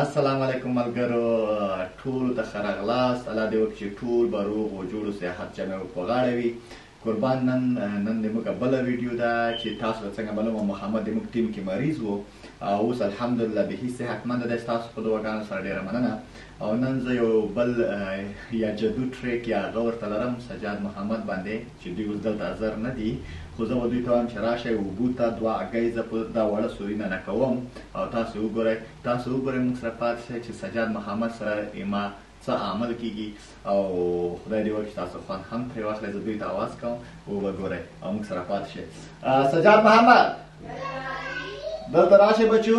السلام علیکم ملګرو ټولو ته ښه راغلاست الله دې وکړي چې ټول به روغ و جوړ اوسئ هر چا مې په غاړه وي قربان نن نن د موږ بل ویډیو ده چې تاسو له څنګه معلومه محمد د موږ ټیم کې مریض وو او اوس الحمدلله به هیڅ صحتمند دی تاسو په دعاګانو سره ډیره مننه او نن زه یو بل یا جدو ټریک یا غور تلرم سجاد محمد باندې چې دوی اوس دلته حظر نه دي، خو زه به دوی ته وایم چې راشئ اوبو ته، دوه اګۍ زه په دا وړه سوري ننه کوم او تاسو وګورئ، تاسو وګورئ موږ سره پاتې شئ چې سجاد محمد سره ئما څه عمل کېږي او خدای دې وکړي چې تاسو خوند هم ترې واخلئ، زه دوی ته اواز کوم وبه ګورئ او موږ سره پاتې شئ. سجاد محمد! دلته راشئ بچو!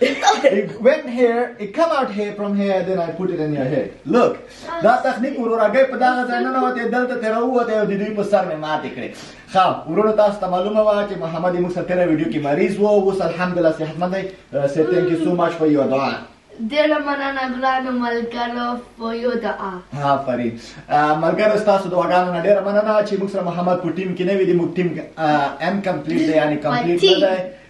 it went here, it come out here from here, then I put it in your head. Look, دا تخنیک وروره ګې په دغه ځای نه نوته دلته تر ووته او د دوی په سر مې ماته کړې. ښه وروره تاسو ته معلومه وه چې محمد موږ سره تیره ویډیو کې مریض وو اوس الحمدلله صحتمند دی. سي ثانک یو سو مچ فار یور دعا. ډېره مننه ګرانو ملګرو په یو دعا آفرین ملګرو ستاسو دعاګانو نه ډېره مننه چې موږ سره محمد په ټیم کې نه وي د موږ ټیم ان کمپلیټ دی یعنی کمپلیټ نه دی